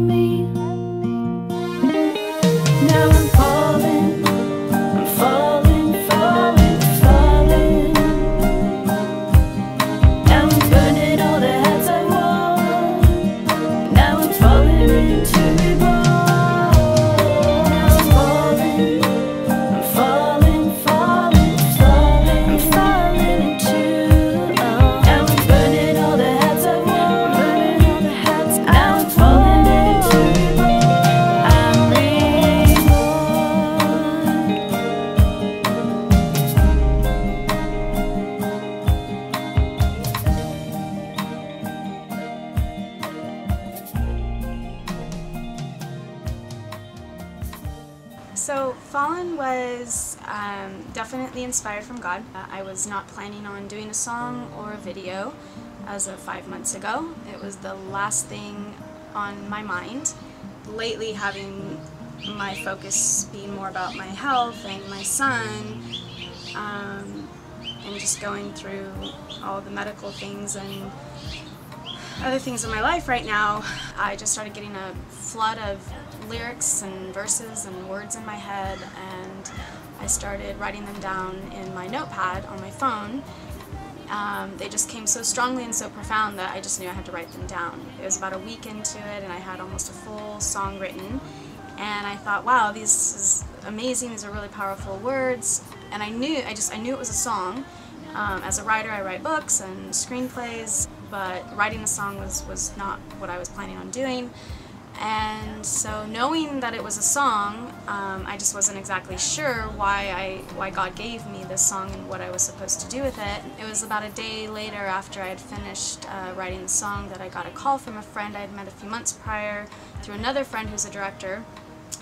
me. Now I'm was um, definitely inspired from God. Uh, I was not planning on doing a song or a video as of five months ago. It was the last thing on my mind. Lately, having my focus being more about my health and my son, um, and just going through all the medical things and other things in my life right now, I just started getting a flood of lyrics and verses and words in my head I started writing them down in my notepad on my phone. Um, they just came so strongly and so profound that I just knew I had to write them down. It was about a week into it and I had almost a full song written and I thought, wow, this is amazing, these are really powerful words and I knew, I just, I knew it was a song. Um, as a writer I write books and screenplays but writing the song was, was not what I was planning on doing. And so knowing that it was a song, um, I just wasn't exactly sure why I why God gave me this song and what I was supposed to do with it. It was about a day later after I had finished uh, writing the song that I got a call from a friend I had met a few months prior through another friend who's a director.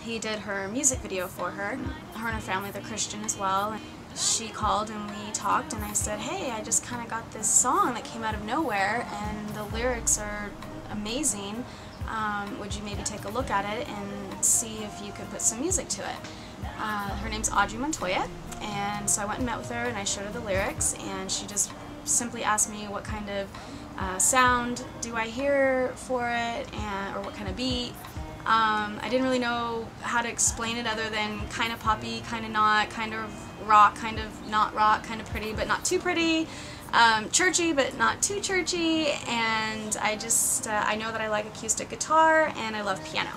He did her music video for her. Her and her family, they're Christian as well she called and we talked and I said, hey, I just kind of got this song that came out of nowhere and the lyrics are amazing. Um, would you maybe take a look at it and see if you could put some music to it? Uh, her name's Audrey Montoya and so I went and met with her and I showed her the lyrics and she just simply asked me what kind of uh, sound do I hear for it and or what kind of beat. Um, I didn't really know how to explain it other than kind of poppy, kind of not, kind of rock, kind of not rock, kind of pretty but not too pretty, um, churchy but not too churchy, and I just, uh, I know that I like acoustic guitar and I love piano.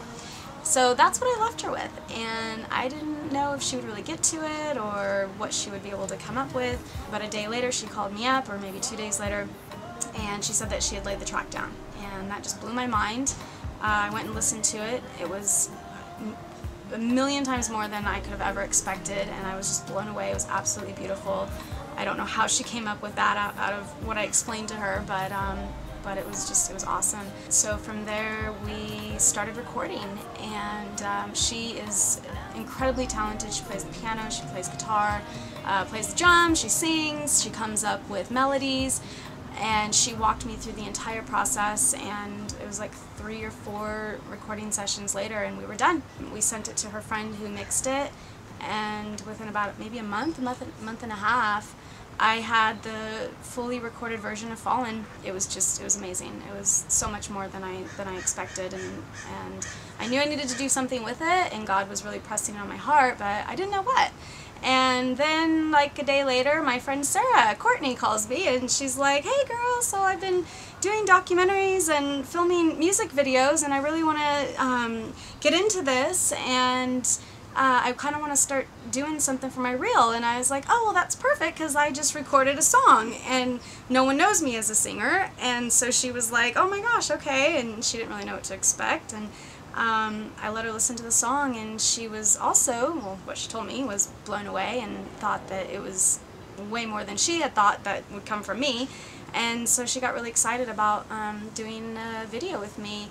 So that's what I left her with, and I didn't know if she would really get to it or what she would be able to come up with, but a day later she called me up, or maybe two days later, and she said that she had laid the track down, and that just blew my mind. Uh, I went and listened to it. It was a million times more than I could have ever expected and I was just blown away. It was absolutely beautiful. I don't know how she came up with that out, out of what I explained to her, but um, but it was just, it was awesome. So from there we started recording and um, she is incredibly talented. She plays the piano, she plays guitar, uh, plays the drums, she sings, she comes up with melodies and she walked me through the entire process and it was like three or four recording sessions later and we were done. We sent it to her friend who mixed it and within about maybe a month, a month, month and a half, I had the fully recorded version of Fallin'. It was just, it was amazing. It was so much more than I than I expected, and and I knew I needed to do something with it, and God was really pressing on my heart, but I didn't know what. And then, like a day later, my friend Sarah Courtney calls me and she's like, Hey girl, so I've been doing documentaries and filming music videos and I really want to um, get into this and uh, I kind of want to start doing something for my reel. And I was like, Oh, well, that's perfect because I just recorded a song and no one knows me as a singer. And so she was like, Oh my gosh, okay. And she didn't really know what to expect. And um, I let her listen to the song and she was also, well, what she told me was blown away and thought that it was way more than she had thought that would come from me. And so she got really excited about um, doing a video with me.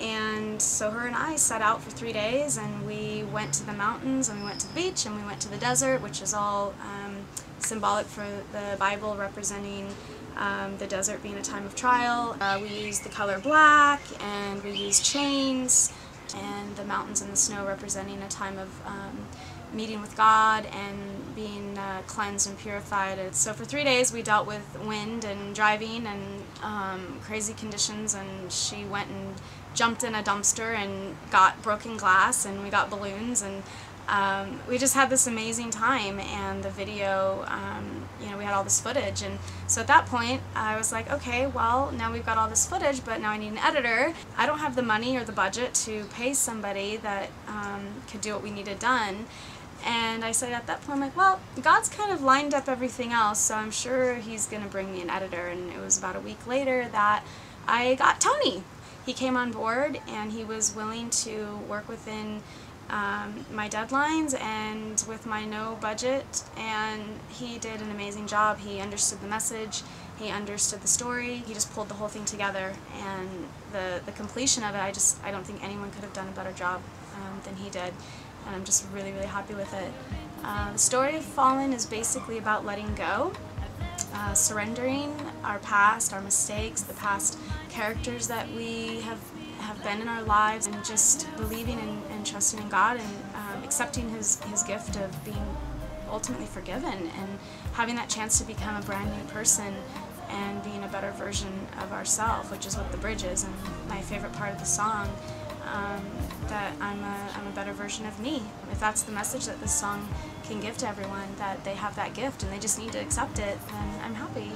And so her and I set out for three days and we went to the mountains and we went to the beach and we went to the desert, which is all um, symbolic for the Bible representing um, the desert being a time of trial. Uh, we used the color black and we used chains and the mountains and the snow representing a time of um, meeting with God and being uh, cleansed and purified. So for three days we dealt with wind and driving and um, crazy conditions and she went and jumped in a dumpster and got broken glass and we got balloons and um, we just had this amazing time and the video, um, you know, we had all this footage and so at that point I was like, okay, well now we've got all this footage but now I need an editor. I don't have the money or the budget to pay somebody that um, could do what we needed done and I said at that point, I'm like, well, God's kind of lined up everything else, so I'm sure He's going to bring me an editor. And it was about a week later that I got Tony. He came on board and he was willing to work within um, my deadlines and with my no budget and he did an amazing job. He understood the message, he understood the story, he just pulled the whole thing together and the, the completion of it, I just, I don't think anyone could have done a better job um, than he did and I'm just really, really happy with it. Uh, the story of Fallin' is basically about letting go, uh, surrendering our past, our mistakes, the past characters that we have have been in our lives, and just believing and, and trusting in God and um, accepting His His gift of being ultimately forgiven and having that chance to become a brand new person and being a better version of ourselves, which is what the bridge is, and my favorite part of the song. Um, that I'm a, I'm a better version of me. If that's the message that this song can give to everyone, that they have that gift and they just need to accept it, then I'm happy.